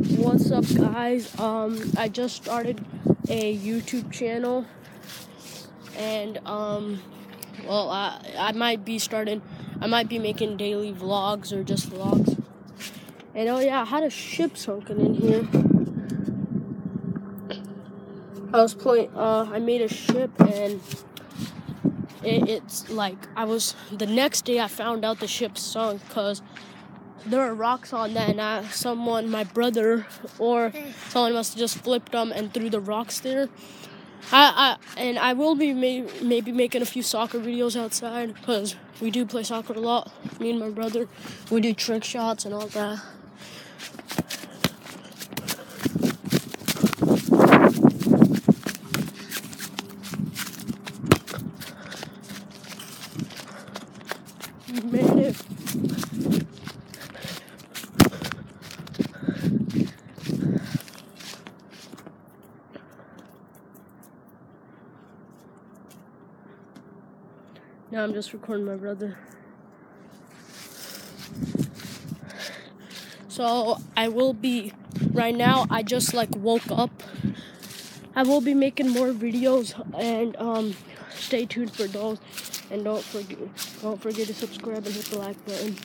What's up, guys? Um, I just started a YouTube channel, and um, well, I I might be starting. I might be making daily vlogs or just vlogs. And oh yeah, I had a ship sunken in here. I was playing. Uh, I made a ship and. It, it's like I was the next day I found out the ship sunk because there are rocks on that, and I, someone, my brother, or someone must have just flipped them and threw the rocks there. I, I and I will be may, maybe making a few soccer videos outside because we do play soccer a lot. Me and my brother, we do trick shots and all that. Made it. Now I'm just recording my brother. So I will be right now. I just like woke up. I will be making more videos and um, stay tuned for those. And don't forget, don't forget to subscribe and hit the like button.